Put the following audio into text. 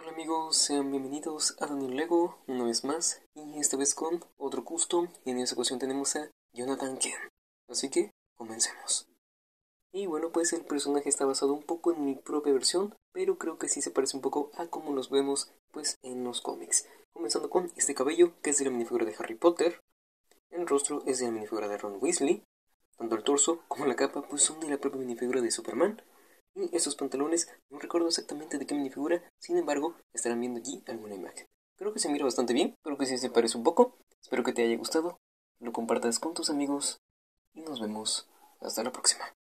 Hola amigos, sean bienvenidos a Daniel Lego una vez más y esta vez con otro custom y en esta ocasión tenemos a Jonathan Ken. Así que comencemos. Y bueno pues el personaje está basado un poco en mi propia versión, pero creo que sí se parece un poco a como los vemos pues en los cómics. Comenzando con este cabello que es de la minifigura de Harry Potter, el rostro es de la minifigura de Ron Weasley, tanto el torso como la capa pues son de la propia minifigura de Superman, y esos pantalones no recuerdo exactamente de qué minifigura, sin embargo, estarán viendo allí alguna imagen. Creo que se mira bastante bien, creo que sí se parece un poco. Espero que te haya gustado, lo compartas con tus amigos y nos vemos hasta la próxima.